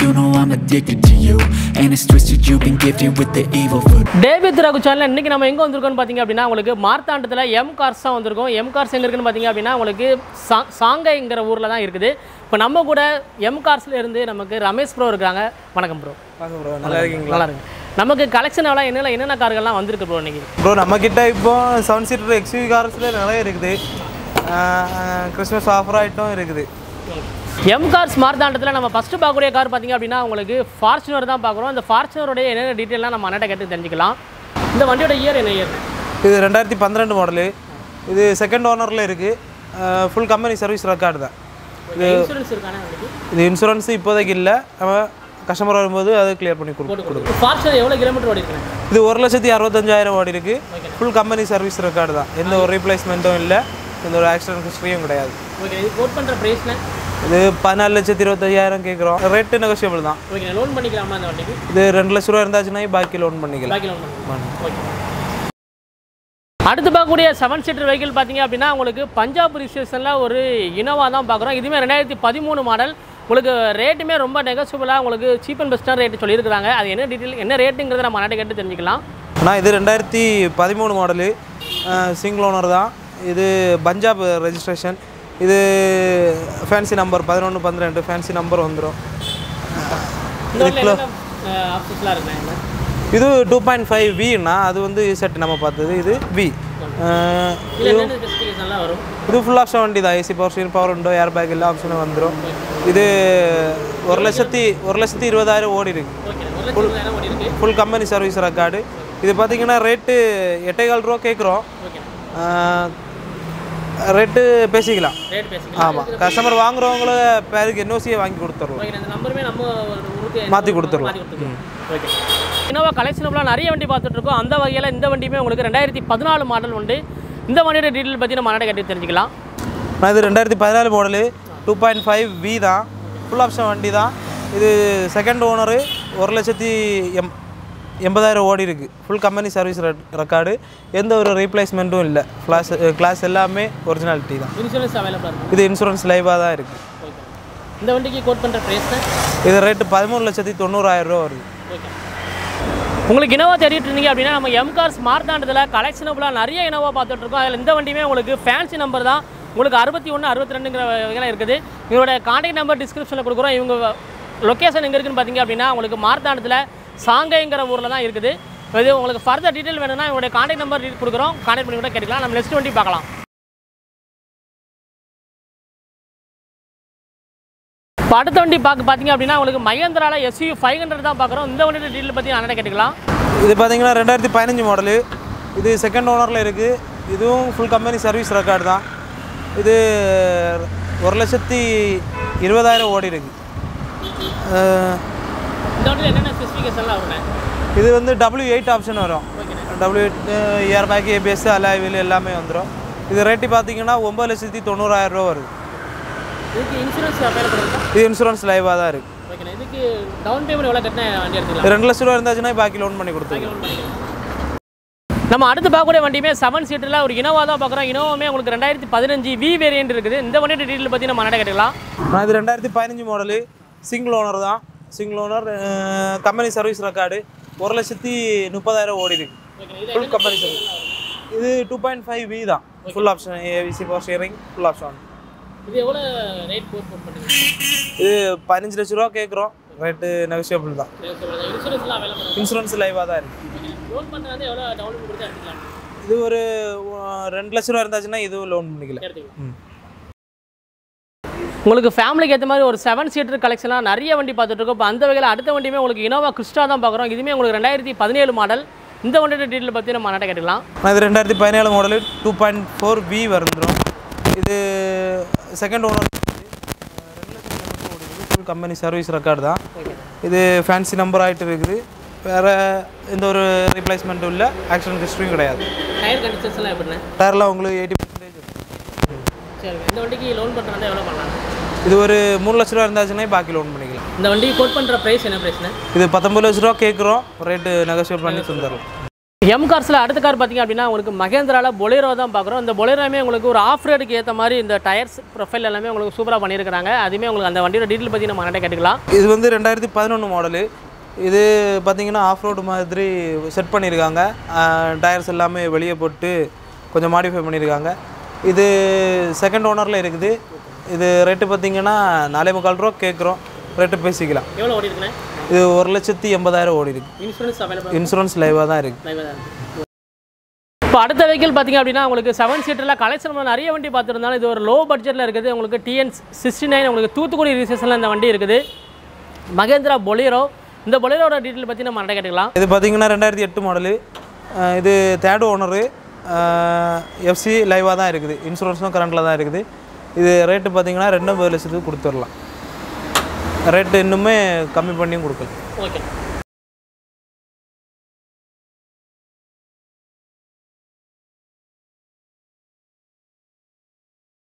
You know I'm addicted to you. And it's twisted you've been gifted with the evil foot David Raghu channel இன்றைக்கி நம்ம எங்கே வந்திருக்கோம்னு பார்த்தீங்க அப்படின்னா உங்களுக்கு மார்த்தாண்டத்தில் எம் கார்ஸ் தான் வந்திருக்கோம். எம் கார்ஸ் எங்கே இருக்குன்னு பார்த்தீங்க அப்படின்னா உங்களுக்கு சா சாங்கைங்கிற ஊரில் தான் இருக்குது. இப்போ நம்ம கூட எம் கார்ஸில் இருந்து நமக்கு ரமேஷ் ப்ரோ இருக்காங்க. வணக்கம் ப்ரோ வாங்க ப்ரோ நல்லா இருக்கீங்களா? நல்லா இருக்கு நமக்கு கலெக்ஷன் எவ்வளோ என்னென்ன என்னென்ன கார்கள்லாம் வந்திருக்கு ப்ரோ இன்னைக்கு? ப்ரோ நம்ம கிட்ட இப்போ செவன் சீட்டர் எக்ஸ்யூவி கார்ஸில் நிறைய இருக்குது. கிறிஸ்மஸ் ஆஃபர் ஐட்டம் இருக்குது. எம் கார்ஸ் மார்த்தாண்டத்தில் நம்ம ஃபஸ்ட்டு பார்க்கக்கூடிய கார் பார்த்தீங்க அப்படின்னா உங்களுக்கு ஃபார்ச்சுனர் தான் பார்க்குறோம். அந்த ஃபார்ச்சுனருடைய என்னென்ன டீட்டெயிலாம் நம்ம அண்ணாட்ட கேட்டு தெரிஞ்சுக்கலாம். இந்த வண்டியோட இயர் என்ன இயர் இது ரெண்டாயிரத்தி பன்னிரெண்டு மாடலு இது செகண்ட் ஓனரில் இருக்குது ஃபுல் கம்பெனி சர்வீஸ் ரெக்கார்டு தான். இன்சூரன்ஸ் இருக்கானே வண்டிக்கு இது இன்சூரன்ஸ் இப்போதைக்கு இல்லை. நம்ம கஸ்டமர் வரும்போது அதை கிளியர் பண்ணி கொடு கொடுக்கும் ஃபார்ச்சுனர் எவ்வளோ கிலோமீட்டர் ஓடி இருக்கு? இது ஒரு லட்சத்தி அறுபத்தஞ்சாயிரம் ஓடி இருக்குது ஃபுல் கம்பெனி சர்வீஸ் ரெக்கார்டு தான். எந்த ஒரு ரீப்ளேஸ்மெண்ட்டும் இல்லை. எந்த ஒரு ஆக்சிடென்ட் ஹிஸ்ட்ரியும் கிடையாது. ஓகே இது கோட் பண்ணுற ப்ரைஸ்னா இது பதினாலு லட்சத்தி இருபத்தையாயிரம் கேட்குறோம். ரேட்டு நெகோஷியபிள் தான். ஓகே லோன் பண்ணிக்கலாமா அந்த வண்டிக்கு? இது ரெண்டு லட்ச ரூபா இருந்தாச்சுன்னா பாக்கி லோன் பண்ணிக்கலாம். பாக்கி லோன் பண்ணிக்கலாம். ஓகே. அடுத்து பார்க்கக்கூடிய செவன் சீட்டர் வெஹிக்கிள் பார்த்தீங்க அப்படின்னா உங்களுக்கு பஞ்சாப் ரிஜிஸ்ட்ரேஷனில் ஒரு இனோவா தான் பார்க்குறோம். இதுவுமே ரெண்டாயிரத்தி பதிமூணு மாடல் உங்களுக்கு ரேட்டுமே ரொம்ப நெகசிபிளாக உங்களுக்கு சீப் அண்ட் பெஸ்ட்டாக ரேட்டு சொல்லியிருக்காங்க அது என்ன டீட்டெயில் என்ன ரேட்டுங்கிறத நம்ம நாட்டை கேட்டு தெரிஞ்சுக்கலாம். ஆனால் இது ரெண்டாயிரத்தி பதிமூணு மாடலு சிங்கிள் ஓனர் தான். இது பஞ்சாப் ரெஜிஸ்ட்ரேஷன் இது ஃபேன்சி நம்பர் பதினொன்று பன்னிரெண்டு ஃபேன்சி நம்பர் வந்துடும் இது டூ பாயிண்ட் ஃபைவ் வின்னா அது வந்து செட் நம்ம பார்த்தது இது வி இது ஃபுல் ஆப்ஷன் வண்டி தான். ஏசி பவர் ஸ்டீரிங் பவர் உண்டோ ஏர் பேக் எல்லா ஆப்ஷனும் வந்துடும் இது ஒரு லட்சத்தி ஒரு லட்சத்தி இருபதாயிரம் ஓடி இருக்கு. இருக்கு. ஃபுல் கம்பெனி சர்வீஸ் ரெக்கார்டு இது பார்த்தீங்கன்னா ரேட்டு எட்டேகால் ரூபா கேட்குறோம். ரேட்டு பேசிக்கலாம். ரேட் பேசிக்கலாம். ஆமாம் கஸ்டமர் வாங்குறவங்கள பேருக்கு என்ஓசியை வாங்கி கொடுத்துருவோம் ஓகே இந்த நம்பருமே நம்ம ஊருக்கு மாற்றி கொடுத்துருவோம். ஓகே. இனோவா கலெக்ஷனபிளாக நிறைய வண்டி பார்த்துட்டு இருக்கோம் அந்த வகையில் இந்த வண்டியுமே உங்களுக்கு ரெண்டாயிரத்தி பதினாலு மாடல் உண்டு. இந்த வண்டியோட டீட்டெயில் பற்றி நம்ம கேட்டு தெரிஞ்சுக்கலாம். நான் இது ரெண்டாயிரத்தி பதினாலு model two point five V தான். ஃபுல் ஆப்ஷன் வண்டி தான். இது செகண்ட் ஓனரு ஒரு லட்சத்தி எம் எண்பதாயிரம் ஓடி இருக்குது ஃபுல் கம்பெனி சர்வீஸ் ரெக்கார்டு எந்த ஒரு ரீப்ளேஸ்மெண்ட்டும் இல்லை. கிளாஸ் கிளாஸ் எல்லாமே ஒரிஜினாலிட்டி தான். இன்சூரன்ஸ் அவைலபிளாக இது இன்சூரன்ஸ் லைவாக தான் இருக்குது ஓகே இந்த வண்டிக்கு கோட் பண்ணுற ப்ரைஸ் இது ரேட்டு பதிமூணு லட்சத்தி தொண்ணூறாயிரம் ரூபா வருது. ஓகே உங்களுக்கு இனோவா தேடிட்டு இருந்தீங்க அப்படின்னா நம்ம எம் கார்ஸ் மார்த்தாண்டத்தில் கலெக்ஷனபுளாக நிறைய இனோவா பார்த்துட்டு இருக்கோம். அதில் இந்த வண்டியுமே உங்களுக்கு ஃபேன்சி நம்பர் தான். உங்களுக்கு அறுபத்தி ஒன்று அறுபத்தி ரெண்டுங்கிற வகையில் இருக்குது. இவங்களோட கான்டாக்ட் நம்பர் டிஸ்கிரிப்ஷனில் கொடுக்குறோம். இவங்க லொக்கேஷன் எங்கே இருக்குன்னு பார்த்தீங்க அப்படின்னா உங்களுக்கு மார்த்தாண்டத்தில் சாங்கைங்கிற ஊரில் தான் இருக்குது. இது உங்களுக்கு ஃபர்தர் டீட்டெயில் வேணும்னா இவங்களுடைய கான்டாக்ட் நம்பர் கொடுக்குறோம். கான்டாக்ட் பண்ணி கூட கேட்டுக்கலாம். நம்ம நெக்ஸ்ட் வண்டி பார்க்கலாம். இப்போ அடுத்த வண்டி பார்க்க பார்த்தீங்க அப்படின்னா உங்களுக்கு மகேந்திரால எஸ்யூ ஃபைவ் ஹண்ட்ரட் தான் பார்க்குறோம். இந்த வண்டியோட டீட்டெயில் பற்றி நான் கேட்டுக்கலாம். இது பார்த்தீங்கன்னா ரெண்டாயிரத்தி பதினஞ்சு மாடலு இது செகண்ட் ஓனரில் இருக்குது இதுவும் ஃபுல் கம்பெனி சர்வீஸ் ரெக்கார்டு தான். இது ஒரு லட்சத்தி இருபதாயிரம் ஓடி இருக்குது என்னென்ன ஸ்பெசிஃபிகேஷன்லாம் வருங்க இது வந்து டபிள்யூ எயிட் ஆப்ஷன் வரும். W eight air bag ABS அலாய்வில் எல்லாமே வந்துடும் இது ரேட்டு பார்த்தீங்கன்னா ஒம்பது லட்சத்தி தொண்ணூறாயிரம் ரூபா வருது. இது இன்சூரன்ஸ் லைவாக தான் இருக்குது இதுக்கு டவுன் பேமெண்ட் எவ்வளோ கட்டினா வண்டி எடுத்துக்கலாம்? ரெண்டு லட்ச ரூபா இருந்தாச்சுன்னா பாக்கி லோன் பண்ணி கொடுத்துருவோம். நம்ம அடுத்து பார்க்கக்கூடிய வண்டியுமே செவன் சீட்டில் ஒரு இனோவா தான் பார்க்குறோம். இனோவாமே உங்களுக்கு ரெண்டாயிரத்தி பதினஞ்சு வி வேரியன்ட் இருக்குது. இந்த வண்டியோட டீட்டெயில் பற்றி நம்ம நட கேட்டுக்கலாம். இது ரெண்டாயிரத்தி பதினஞ்சு மாடலு சிங்கிள் ஓனர் தான். Single owner company service record ஒரு லட்சத்தி முப்பதாயிரம் ஓடி இருக்கு ஃபுல் கம்பெனி சர்வீஸ் இது டூ பாயிண்ட் ஃபைவ் வி தான். Full option AVC power steering full option இது எவ்வளோ ரேட் பதினஞ்சு லட்ச ரூபா கேட்குறோம். ரேட்டு நெகோஷியபிள் தான். இன்சூரன்ஸ் லைவாக தான் இருக்குது இது ஒரு ரெண்டு லட்ச ரூபா இருந்தாச்சுன்னா இதுவும் லோன் பண்ணிக்கலாம் எடுத்துக்கலாம். ம். உங்களுக்கு ஃபேமிலிக்கு ஏற்ற மாதிரி ஒரு செவன் சீட்டர் கலெக்ஷனாக நிறைய வண்டி பார்த்துட்டு இருக்கோம். இப்போ அந்த வகையில் அடுத்த வண்டியுமே உங்களுக்கு இனோவா கிறிஸ்டா தான் பார்க்குறோம். இதுவுமே உங்களுக்கு ரெண்டாயிரத்தி பதினேழு மாடல் இந்த வண்டியோட டீட்டெயில் பற்றி நம்ம அண்ணாட்ட கேட்டுக்கலாம். இது ரெண்டாயிரத்தி பதினேழு model two point four V வந்துடும் இது second owner full company service record தான். இது ஃபேன்சி நம்பர் ஆகிட்டு இருக்குது. வேறு எந்த ஒரு ரீப்ளேஸ்மெண்ட்டும் இல்லை. ஆக்சிடென்ட் ஹிஸ்ட்ரியும் கிடையாது. டயர் கண்டிஷன்ஸ்லாம் எப்படிண்ணே டயர்லாம் உங்களுக்கு எயிட்டி சரி இந்த வண்டிக்கு லோன் பண்ணுறதா எவ்வளோ பண்ணலாம்? இது ஒரு மூணு லட்ச ரூபா இருந்தாச்சுன்னா பாக்கி லோன் பண்ணிக்கலாம். இந்த வண்டிக்கு கோட் பண்ணுற ப்ரைஸ் என்ன ப்ரைஸ்ண்ணே இது பத்தொம்பது லட்ச ரூபா கேட்குறோம் ரேட்டு நெகோஷியேட் பண்ணி தந்துடுறோம். எம் கார்ஸில் அடுத்த கார் பார்த்தீங்க அப்படின்னா உங்களுக்கு மகேந்திராவில் பொலேரோ தான் பார்க்குறோம். இந்த பொலேரோமே உங்களுக்கு ஒரு ஆஃப் ரோடுக்கு ஏற்ற மாதிரி இந்த டயர்ஸ் ப்ரொஃபைல் எல்லாமே உங்களுக்கு சூப்பராக பண்ணியிருக்காங்க அதுவுமே உங்களுக்கு அந்த வண்டியோட டீட்டெயில் பற்றி நம்ம அண்ணாட்ட கேட்டுக்கலாம். இது வந்து ரெண்டாயிரத்தி பதினொன்று மாடலு இது பார்த்தீங்கன்னா ஆஃப் ரோடு மாதிரி செட் பண்ணியிருக்காங்க. டயர்ஸ் எல்லாமே வெளியே போட்டு கொஞ்சம் மாடிஃபை பண்ணியிருக்காங்க. இது செகண்ட் ஓனரில் இருக்குது. இது ரேட்டு பார்த்தீங்கன்னா நாலே முக்கால் ரூபா கேட்குறோம். ரேட்டு பேசிக்கலாம். எவ்வளோ ஓடி இருக்குண்ணே? இது ஒரு லட்சத்தி எண்பதாயிரம் ஓடி இருக்கு. இன்சூரன்ஸ் இன்சூரன்ஸ் லைவாக தான் இருக்குது இப்போ அடுத்த வெஹிக்கிள் பார்த்தீங்க அப்படின்னா உங்களுக்கு செவன் சீட்டரில் கலெக்ஷன் நிறைய வண்டி பார்த்துருந்தாலும் இது ஒரு லோ பட்ஜெட்டில் இருக்குது. உங்களுக்கு டிஎன் சிக்ஸ்டி நைன் உங்களுக்கு தூத்துக்குடி ரிஜிஸ்ட்ரேஷனில் இந்த வண்டி இருக்குது. மகேந்திரா பொலேரோ இந்த பொலேரோட டீட்டெயில் பற்றி நம்ம கேட்டுக்கலாம். இது பார்த்தீங்கன்னா ரெண்டாயிரத்தி எட்டு மாடலு இது தேர்ட் ஓனரு எஃப்சி லைவாக தான் இருக்குது. இன்சூரன்ஸும் கரண்ட்டில் தான் இருக்குது. இது ரேட்டு பார்த்தீங்கன்னா ரெண்டு லட்சத்துக்கு கொடுத்துடலாம். ரேட்டு இன்னுமே கம்மி பண்ணியும் கொடுக்கலாம். ஓகே